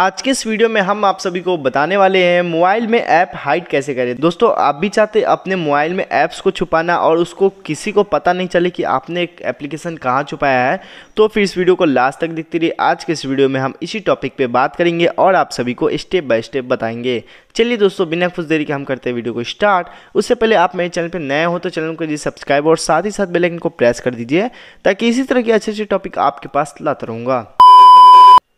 आज के इस वीडियो में हम आप सभी को बताने वाले हैं मोबाइल में ऐप हाइड कैसे करें। दोस्तों, आप भी चाहते अपने मोबाइल में ऐप्स को छुपाना और उसको किसी को पता नहीं चले कि आपने एक एप्लीकेशन कहाँ छुपाया है तो फिर इस वीडियो को लास्ट तक देखते रहिए। आज के इस वीडियो में हम इसी टॉपिक पे बात करेंगे और आप सभी को स्टेप बाय स्टेप बताएँगे। चलिए दोस्तों, बिना कुछ देरी के हम करते हैं वीडियो को स्टार्ट उससे पहले आप मेरे चैनल पर नए हो तो चैनल को सब्सक्राइब और साथ ही साथ बेलाइकन को प्रेस कर दीजिए, ताकि इसी तरह के अच्छे अच्छे टॉपिक आपके पास लाता रहूँगा।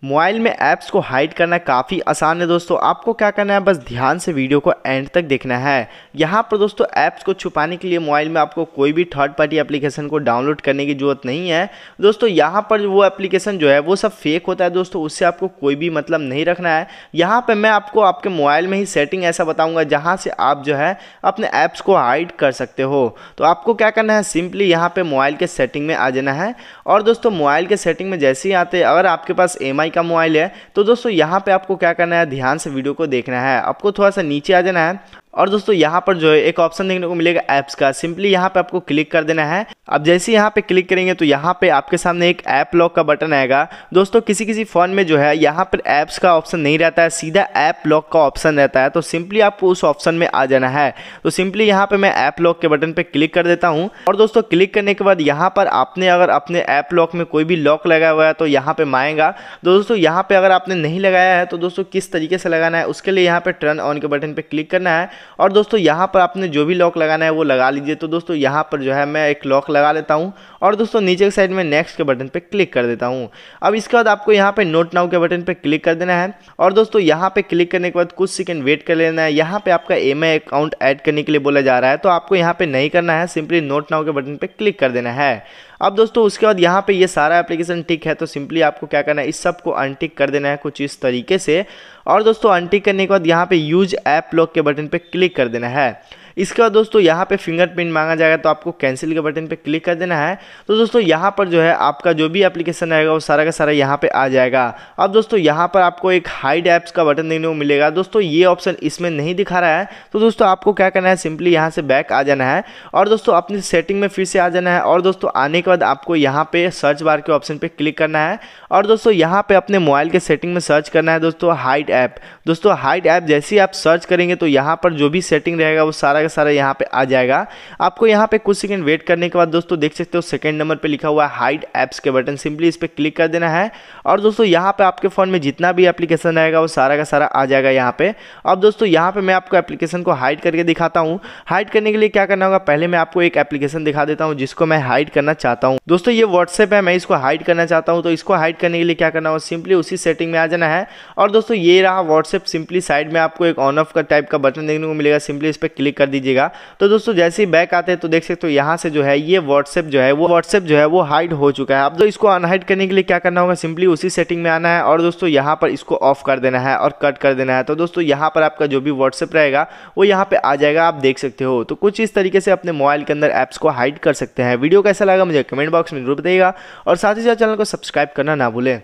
मोबाइल में ऐप्स को हाइड करना काफ़ी आसान है दोस्तों। आपको क्या करना है? बस ध्यान से वीडियो को एंड तक देखना है। यहाँ पर दोस्तों, ऐप्स को छुपाने के लिए मोबाइल में आपको कोई भी थर्ड पार्टी एप्लीकेशन को डाउनलोड करने की ज़रूरत नहीं है। दोस्तों, यहाँ पर वो एप्लीकेशन जो है, वो सब फेक होता है दोस्तों, उससे आपको कोई भी मतलब नहीं रखना है। यहाँ पर मैं आपको आपके मोबाइल में ही सेटिंग ऐसा बताऊँगा, जहाँ से आप जो है, अपने ऐप्स को हाइड कर सकते हो। तो आपको क्या करना है? सिंपली यहाँ पर मोबाइल के सेटिंग में आ जाना है। और दोस्तों, मोबाइल के सेटिंग में जैसे ही आते अगर आपके पास एमआई का मोबाइल है तो दोस्तों यहाँ पे आपको क्या करना है, ध्यान से वीडियो को देखना है। आपको थोड़ा सा नीचे आ जाना है, और दोस्तों यहाँ पर जो है एक ऑप्शन देखने को मिलेगा ऐप्स का। सिंपली यहाँ पे आपको क्लिक कर देना है। अब जैसे यहाँ पे क्लिक करेंगे तो यहाँ पे आपके सामने एक ऐप लॉक का बटन आएगा। दोस्तों किसी किसी फ़ोन में जो है, यहाँ पर ऐप्स का ऑप्शन नहीं रहता है, सीधा ऐप लॉक का ऑप्शन रहता है तो सिंपली आपको उस ऑप्शन में आ जाना है। तो सिंपली यहाँ पे मैं ऐप लॉक के बटन पे क्लिक कर देता हूँ। और दोस्तों, क्लिक करने के बाद यहाँ पर आपने अगर अपने ऐप लॉक में कोई भी लॉक लगाया हुआ है तो यहाँ पर माएगा तो दोस्तों, यहाँ पर अगर आपने नहीं लगाया है तो दोस्तों, किस तरीके से लगाना है, उसके लिए यहाँ पर टर्न ऑन के बटन पर क्लिक करना है। और दोस्तों, यहाँ पर आपने जो भी लॉक लगाना है, वो लगा लीजिए। तो दोस्तों, यहाँ पर जो है, मैं एक लॉक लगा लेता हूँ। और दोस्तों, नीचे के साइड में नेक्स्ट के बटन पे क्लिक कर देता हूँ। अब इसके बाद आपको यहाँ पे नोट नाउ के बटन पे क्लिक कर देना है। और दोस्तों, यहाँ पे क्लिक करने के बाद कुछ सेकंड वेट कर लेना है। यहाँ पे आपका एमए अकाउंट ऐड करने के लिए बोला जा रहा है। तो आपको यहाँ पे नहीं करना है सिंपली नोट नाउ के बटन पे क्लिक कर देना है। अब दोस्तों, उसके बाद यहाँ पे ये सारा एप्लीकेशन टिक है। तो सिंपली आपको क्या करना है, इस सबको अनटिक कर देना है कुछ इस तरीके से। और दोस्तों अनटिक करने के बाद यहाँ पे यूज़ ऐप लॉक के बटन पे क्लिक कर देना है। इसके बाद दोस्तों, यहाँ पे फिंगरप्रिंट मांगा जाएगा तो आपको कैंसिल के बटन पे क्लिक कर देना है। तो दोस्तों, यहाँ पर जो है, आपका जो भी एप्लीकेशन रहेगा वो सारा का सारा यहाँ पे आ जाएगा। अब दोस्तों, यहाँ पर आपको एक हाइड ऐप्स का बटन देखने को मिलेगा। दोस्तों, ये ऑप्शन इसमें नहीं दिखा रहा है। तो दोस्तों, आपको क्या करना है सिंपली यहाँ से बैक आ जाना है। और दोस्तों, अपनी सेटिंग में फिर से आ जाना है। और दोस्तों, आने के बाद आपको यहाँ पे सर्च बार के ऑप्शन पे क्लिक करना है। और दोस्तों, यहाँ पे अपने मोबाइल के सेटिंग में सर्च करना है, दोस्तों हाइट ऐप दोस्तों हाइट ऐप जैसे ही आप सर्च करेंगे तो यहाँ पर जो भी सेटिंग रहेगा, वो सारा का सारा यहाँ पे आ जाएगा। आपको यहाँ पे कुछ सेकंड वेट करने के बाद दोस्तों देख सकते हो सेकंड नंबर पे लिखा हुआ है हाइड ऐप्स के बटन सिंपली इस पर क्लिक कर देना है। और दोस्तों यहाँ पे आपके फ़ोन में जितना भी एप्लीकेशन रहेगा वो सारा का सारा आ जाएगा यहाँ पे। अब दोस्तों यहाँ पे मैं आपको एप्लीकेशन को हाइड करके दिखाता हूँ। हाइड करने के लिए क्या करना होगा, पहले मैं आपको एक एप्लीकेशन दिखा देता हूँ, जिसको मैं हाइड करना चाहता हूँ। दोस्तों ये व्हाट्सएप है, मैं इसको हाइड करना चाहता हूँ। तो इसको हाइड करने के लिए क्या करना होगा सिंपली उसी सेटिंग में आ जाना है। और दोस्तों ये रहा व्हाट्सएप सिंपली साइड में आपको एक ऑन ऑफ़ का टाइप का बटन देखने को मिलेगा। सिंपली इस पर क्लिक कर दीजिएगा। तो दोस्तों, जैसे ही बैक आते हैं तो देख सकते हो यहाँ से जो है, ये व्हाट्सएप जो है, वो व्हाट्सएप जो है, वो हाइड हो चुका है। अब तो इसको अनहाइड करने के लिए क्या करना होगा? सिंपली उसी सेटिंग में आना है और दोस्तों, यहाँ पर इसको ऑफ़ कर देना है और कट कर देना है। तो दोस्तों, यहाँ पर आपका जो भी व्हाट्सएप रहेगा, वो यहाँ पर आ जाएगा, आप देख सकते हो। तो कुछ इस तरीके से अपने मोबाइल के अंदर ऐप्स को हाइड कर सकते हैं। वीडियो कैसा लगा, मुझे कमेंट बॉक्स में ज़रूर बताइएगा और साथ ही साथ चैनल को सब्सक्राइब करना ना भूलें।